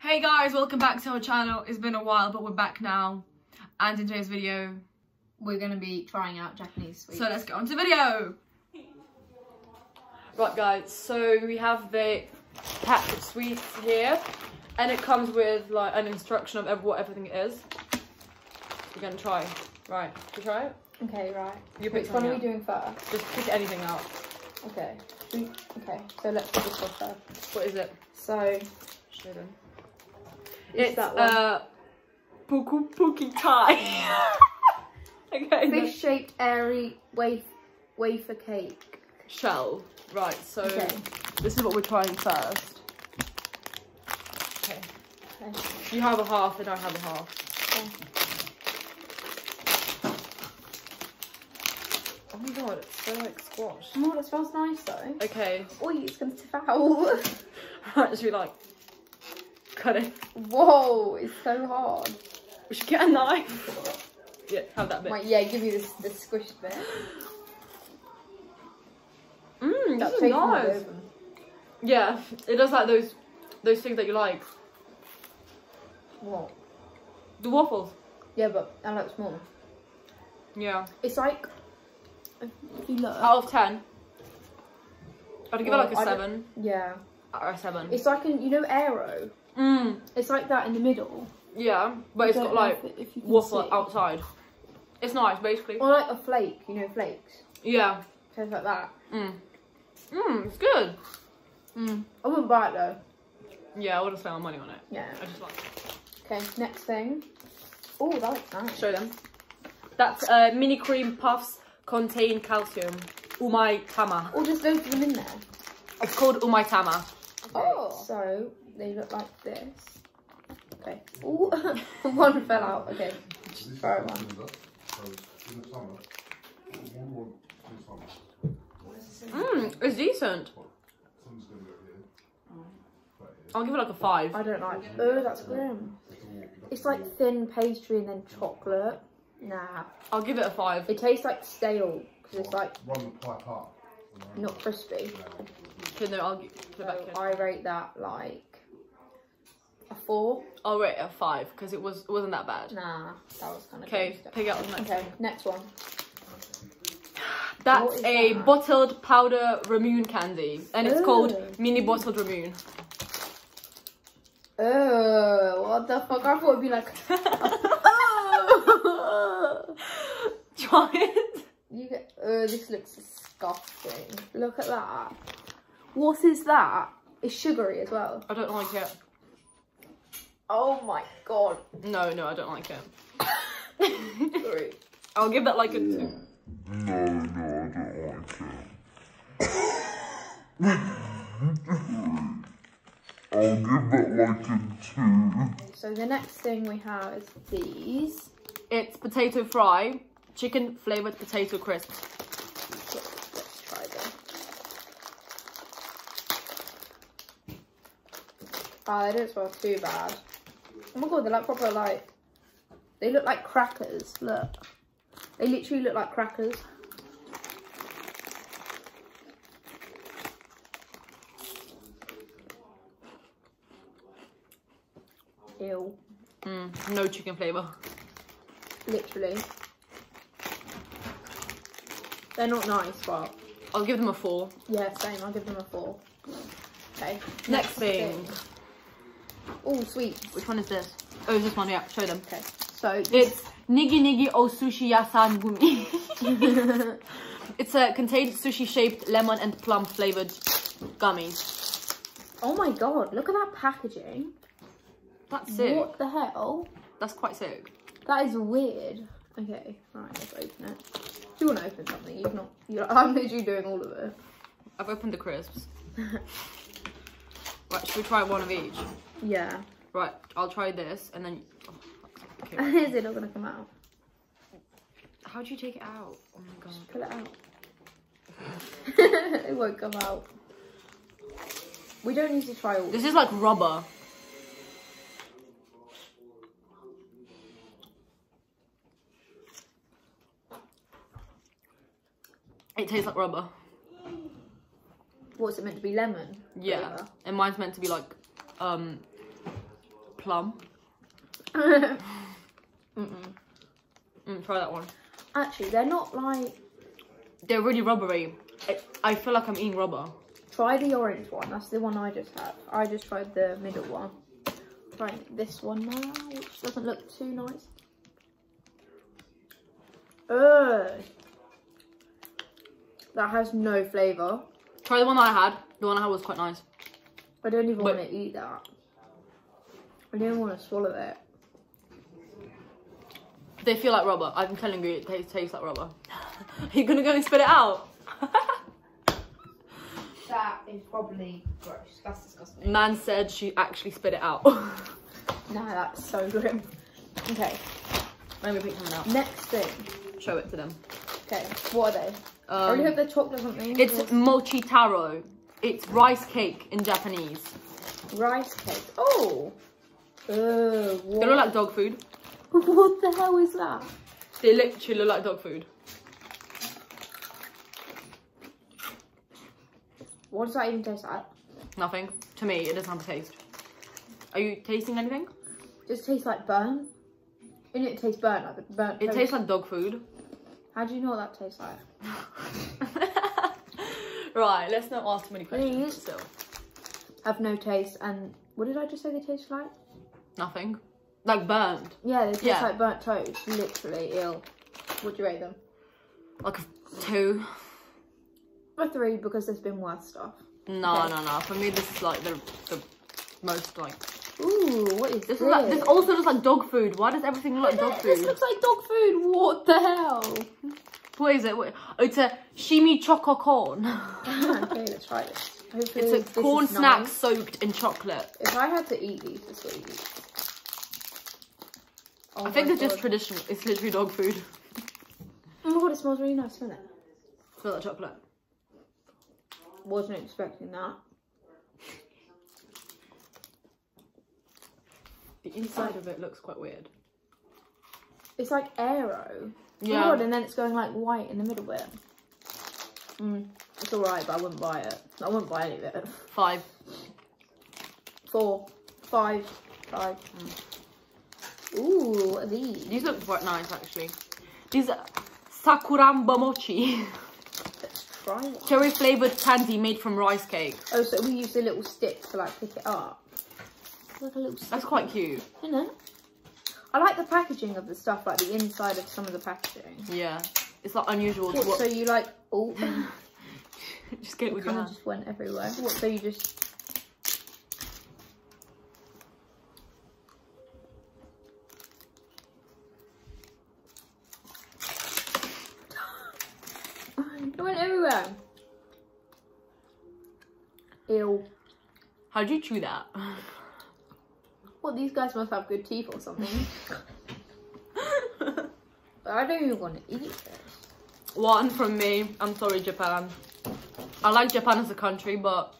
Hey guys, welcome back to our channel. It's been a while, but we're back now. And in today's video, We're gonna be trying out Japanese sweets. so let's get on to the video. Right guys, so we have the pack of sweets here. And it comes with like an instruction of what everything is. We're gonna try. Right, should we try it? Okay, right. You pick Which one are we doing first? Just pick anything out. Okay. Okay, so let's do this one first. What is it? So, Show them. It's that one. uh Puku Puki Thai. okay. fish shaped airy waf- wafer cake. Shell. Right, so Okay. this is what we're trying first. Okay. Okay. You have a half and I have a half. okay. Oh my god, it's so like squash. Oh, that smells nice though. Okay. Oh, it's gonna foul. Right, should we like cut it? Whoa, it's so hard. We should get a knife. yeah, have that bit. Wait, yeah, give you this the squish bit. Mmm, That's this nice. Yeah, it does like those those things that you like. What? The waffles. Yeah, but I like small. Yeah. It's like look. Out of ten. I'd give Well, it like a I seven. Yeah, Or a seven. it's like an you know Aero. Mmm. It's like that in the middle. Yeah, but I it's don't got like if, if you can waffle see. outside. It's nice, basically. Or like a flake, you know, flakes. Yeah. It's like that. Mm. Mm, it's good. Mm. I wouldn't buy it though. Yeah, I would have spent my money on it. Yeah. I just like Okay, next thing. Oh, that looks nice. show them. That's uh, mini cream puffs contain calcium. Umai tama. Oh, just loads of them in there. It's called umai tama. Oh. So they look like this. Okay. Oh, one fell out. Okay. Try one. In the summer, what do you want in the summer? Mmm, it's decent. Sun's going to go here. Right here. I'll give it like a five. I don't like. Oh, that's grim. It's like thin pastry and then chocolate. Nah. I'll give it a five. It tastes like stale because it's like One pipe not crispy. Okay, no, I'll give it back So in. I rate that like a four. Oh, I'll rate it a five because it was it wasn't that bad. Nah, that was kind of Okay, pick out the next. Okay, next one. That's a that? bottled powder Ramoon candy, and it's called mini bottled Ramoon. Oh, what the fuck? I thought it'd be like. oh. Try it. You get. Oh, this looks disgusting. Look at that. What is that? It's sugary as well. I don't like it. Oh my god. No, no, I don't like it. Sorry. I'll give that like a two. No, no, I don't like it. I'll give it like a two. So the next thing we have is these. It's potato fry, chicken flavored potato crisps. Let's try them. Oh, they don't smell too bad. Oh my god, they're like proper like. They look like crackers. Look. They literally look like crackers. Ew. Mm, no chicken flavor. Literally. They're not nice, but I'll give them a four. yeah, same. I'll give them a four. Okay. Next thing. Oh, sweet. Which one is this? Oh, is this one, yeah, show them. Okay. So It's Nigi Nigi O Sushi Yasan Gumi. it's uh, a contained sushi shaped lemon and plum flavored gummies. oh my god, look at that packaging. That's sick. What the hell? That's quite sick. That is weird. Okay, right, let's open it. Do you want to open something? You've not. You're, I'm literally doing all of it. I've opened the crisps. right, should we try one of each? Yeah. Right, I'll try this and then. Oh, okay. is it not gonna come out? How do you take it out? Oh my god. Pull it out. it won't come out. We don't need to try all. This is like rubber. It tastes like rubber. What's it meant to be? Lemon. Yeah. And mine's meant to be like um plum. Mm-mm. Mm, try that one. Actually, they're not like. They're really rubbery. I, I feel like I'm eating rubber. Try the orange one. That's the one I just had. I just tried the middle one. Try this one now, which doesn't look too nice. Ugh. That has no flavour. Try the one that I had. The one I had was quite nice. I don't even But- want to eat that. I don't want to swallow it. They feel like rubber. I'm telling you, it tastes, tastes like rubber. You're gonna go and spit it out. That is probably gross. That's disgusting. Man said she actually spit it out. No, that's so grim. Okay, Let me pick something out. next thing. Show it to them. Okay, what are they? I really hope Um, they're chocolate or something. it's because- mochi taro. It's rice cake in Japanese. rice cake. Oh! Ugh, They look like dog food. what the hell is that? They literally look like dog food. What does that even taste like? Nothing. To me, it doesn't have a taste. Are you tasting anything? Just tastes like burnt. And it tastes burnt, like burnt. It toast. tastes like dog food. How do you know what that tastes like? right, let's not ask too many questions. Please. Still, Have no taste and what did I just say they taste like? Nothing. Like burned. Yeah, they taste Yeah. like burnt toast. Literally ill. Would you rate them? Like a two. A three because there's been worse stuff. No, Okay. no, no. For me, this is like the the most like. Ooh, what is This this? is like this also looks like dog food. Why does everything look like dog food? This looks like dog food. What the hell? What is it? What- Oh, it's a shimi choco corn. okay, let's try this. Hopefully It's a corn snack nice. soaked in chocolate. If I had to eat these this week. Oh I think my it's just traditional. It's literally dog food. Oh my god, it smells really nice, doesn't it? Smell like chocolate. Wasn't expecting that. The inside of it looks quite weird. It's like Aero. Yeah. God, and then it's going like white in the middle bit. Mm, it's alright, but I wouldn't buy it. I wouldn't buy any of it. Five. Four, five, five. Hmm. Ooh, what are these? These look quite nice actually. These are sakuramba mochi. Let's try one. Cherry flavored candy made from rice cake. Oh, so we use a little stick to like pick it up. It's like a little stick, That's quite cute. isn't it? I like the packaging of the stuff, like the inside of some of the packaging. Yeah. It's like unusual to What, what. so you like, oh, just get it with your of hand. just went everywhere. What, so you just It went everywhere. Ew. How'd you chew that? Well, these guys must have good teeth or something. But I don't even want to eat this. One from me. I'm sorry, Japan. I like Japan as a country, but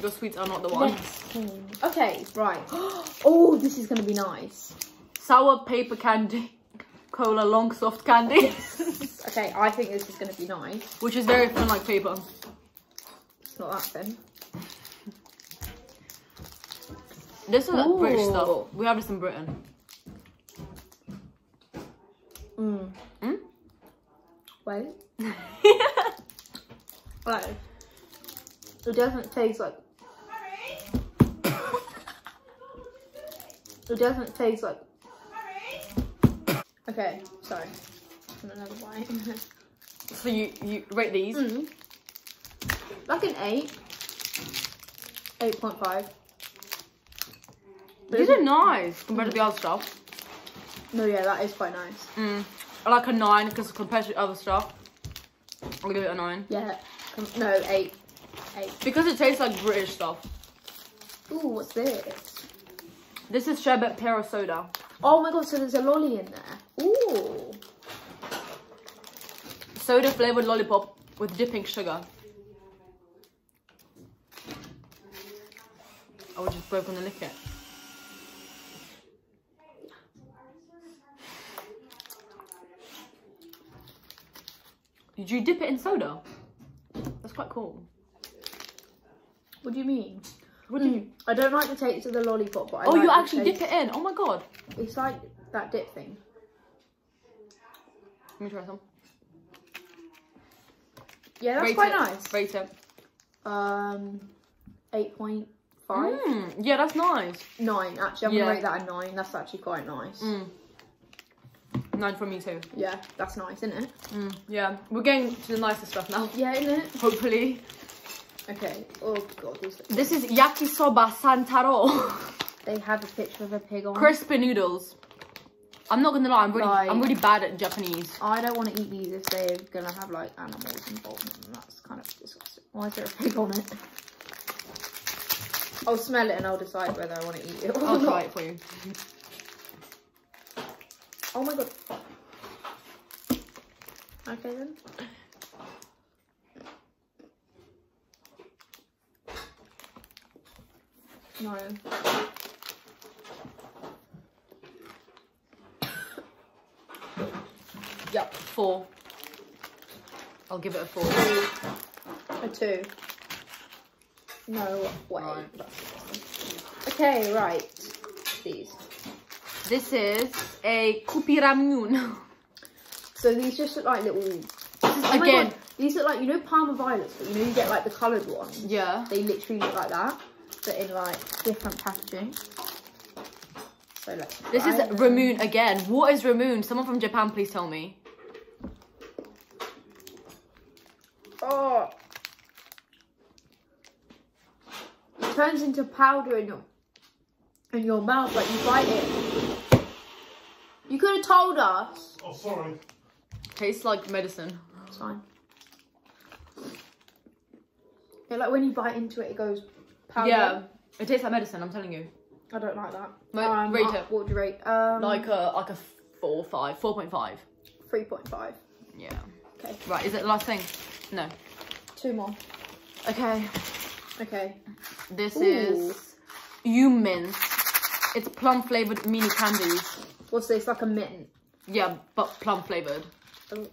your sweets are not the one. Okay, right. Oh, this is going to be nice. Sour paper candy, cola long soft candy, Okay, I think this is going to be nice. which is very thin like paper. It's not that thin. This is like British Ooh. stuff. We have this in Britain. Mm. Mm? Wait. Right. It doesn't taste like. It doesn't taste like. Okay, sorry. Another bite. so you you rate these? mm. Like an eight. Eight point five. These are nice compared to the other stuff. No, yeah, that is quite nice. Mm. I like a nine because compared to other stuff, I'll give it a nine Yeah. No, eight. Eight. because it tastes like British stuff. Ooh, what's this? This is sherbet pear soda. Oh my god, so there's a lolly in there. Ooh. Soda flavored lollipop with dipping sugar. Oh, I was just broke on the lick it. Did you dip it in soda? Quite cool. What do you mean? What do you? I don't like the taste of the lollipop, but I Oh, like you actually taste- dip it in. Oh my god. It's like that dip thing. Let me try some. Yeah, that's Rate quite it. nice. Rate it. Um, eight point five. Mm, yeah, that's nice. Nine. Actually, I'm Yeah. gonna rate that a nine. That's actually quite nice. Mm. Nine from me too. Yeah, that's nice, isn't it? Mm, yeah, we're getting to the nicer stuff now. Yeah, isn't it? Hopefully. Okay. Oh god, these. This is yakisoba santaro. They have a picture of a pig on. Crispy noodles. I'm not gonna lie, I'm really, Like- I'm really bad at Japanese. I don't want to eat these if they're gonna have like animals involved in them. That's kind of disgusting. Why is there a pig on it? I'll smell it and I'll decide whether I want to eat it or I'll not. try it for you. Oh my god. Okay then. No. Yep, four. I'll give it a four. A two. No way. Right. Okay, right. These. This is a kupi ramyun. So these just look like little. Oh my Again, God, these look like you know Parma violets, but you know you get like the coloured ones. yeah. They literally look like that, but in like different packaging. So let's. This is them. Ramoon again. What is Ramoon? Someone from Japan, please tell me. Oh. It turns into powder in your in your mouth, like you bite it. You could have told us. Oh, sorry. Tastes like medicine. It's fine. Yeah, like when you bite into it, it goes powder. Yeah, it tastes like medicine. I'm telling you. I don't like that. Right, rate uh, it. What would you rate? Um, Like a like a four, five, four point five. three point five. Yeah. Okay, Right. Is it the last thing? No. two more. Okay. Okay. This Ooh. is you mint. It's plum flavored mini candies. What's this? Like a mint. Yeah, but plum flavored. Oh.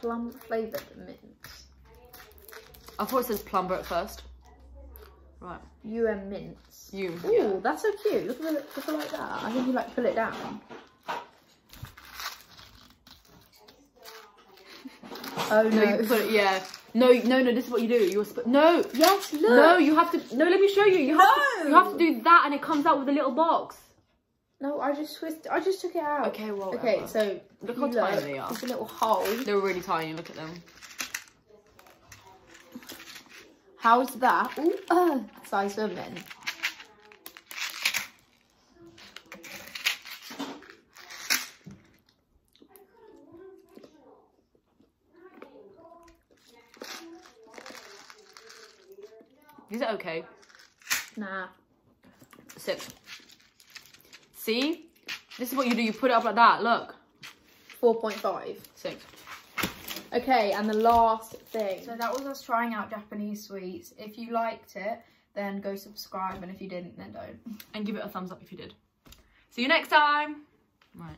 Plum flavoured mints. I thought it says plumber at first. Right. UM mints. You. Ooh, Yeah. that's so cute. Look at it, look at it like that. I think you like pull it down. Oh No, no. you put it. Yeah. No, no, no. This is what you do. You're sp- no. yes, look. No, you have to. No, let me show you. You have to. You have to do that, and it comes out with a little box. No, I just twist. I just took it out. Okay, well. Okay, so Look how tiny they are. It's a little hole. They're really tiny. Look at them. How's that? Ooh, uh, size of mint. Is it okay? Nah. Six. See? This is what you do. You put it up like that. Look. 4.5. Six. Okay, and the last thing. So that was us trying out Japanese sweets. If you liked it, then go subscribe, and if you didn't, then don't. And give it a thumbs up if you did. See you next time. Right.